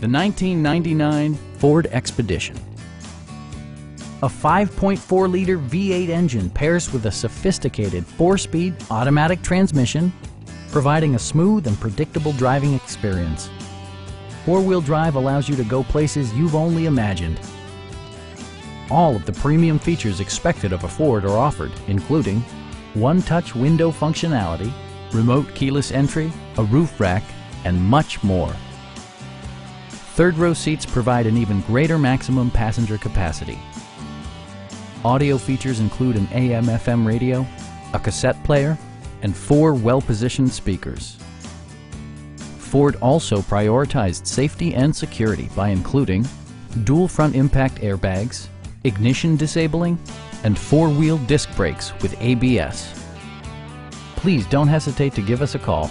the 1999 Ford Expedition. A 5.4-liter V8 engine pairs with a sophisticated four-speed automatic transmission, providing a smooth and predictable driving experience. Four-wheel drive allows you to go places you've only imagined. All of the premium features expected of a Ford are offered, including one-touch window functionality, remote keyless entry, a roof rack, and much more. Third row seats provide an even greater maximum passenger capacity. Audio features include an AM FM radio, a cassette player, and four well-positioned speakers. Ford also prioritized safety and security by including dual front impact airbags, ignition disabling, and four-wheel disc brakes with ABS. Please don't hesitate to give us a call